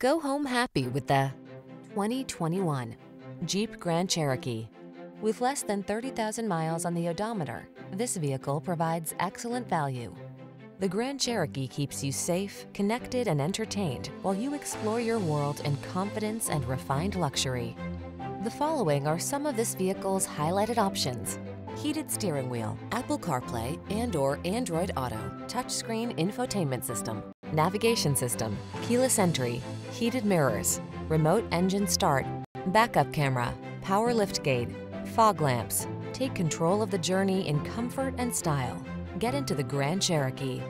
Go home happy with the 2021 Jeep Grand Cherokee. With less than 30,000 miles on the odometer, this vehicle provides excellent value. The Grand Cherokee keeps you safe, connected, and entertained while you explore your world in confidence and refined luxury. The following are some of this vehicle's highlighted options. Heated steering wheel, Apple CarPlay and or Android Auto, touchscreen infotainment system, navigation system, keyless entry, heated mirrors, remote engine start, backup camera, power liftgate, fog lamps. Take control of the journey in comfort and style. Get into the Grand Cherokee.